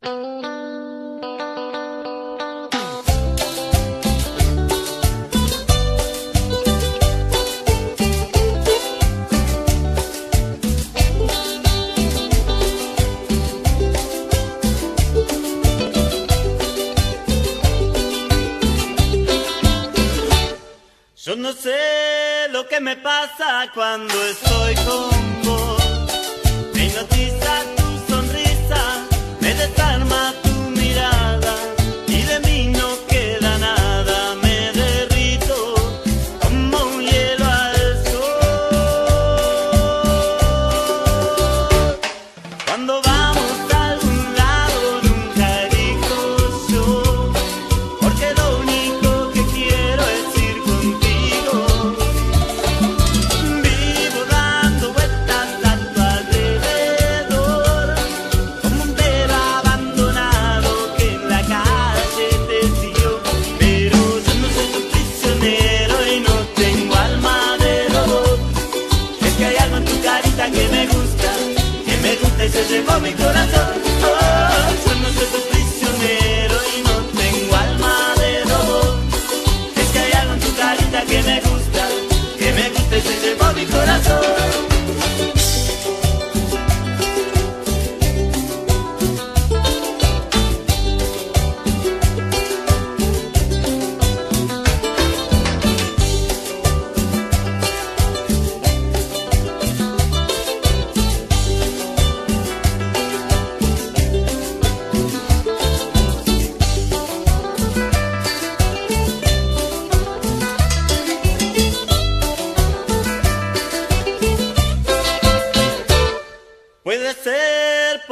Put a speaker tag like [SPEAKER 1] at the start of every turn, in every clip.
[SPEAKER 1] Yo no sé lo que me pasa cuando estoy con vos.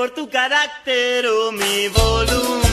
[SPEAKER 1] por tu carácter o mi volumen.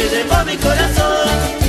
[SPEAKER 1] te llevo mi corazón.